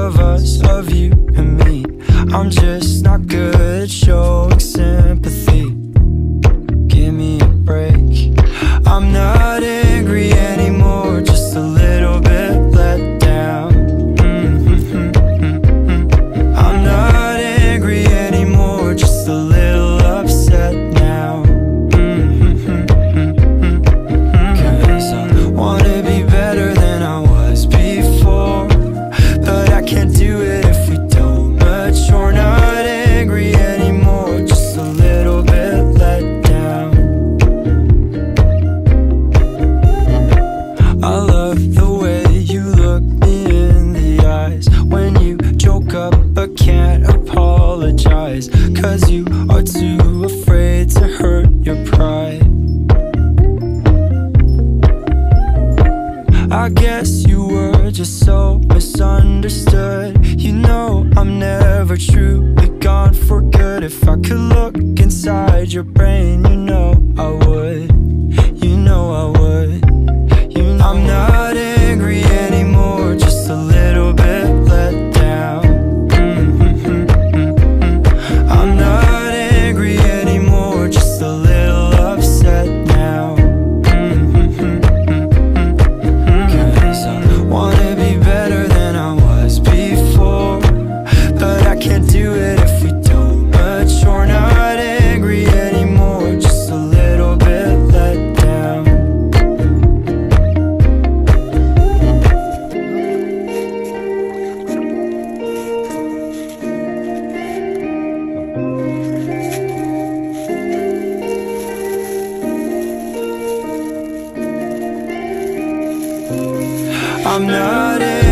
of us, of you and me. I'm just not good at showing. lies Cause you are too afraid to hurt your pride. I guess you were just so misunderstood. You know I'm never truly gone for good. If I could look inside your brain, you I'm not in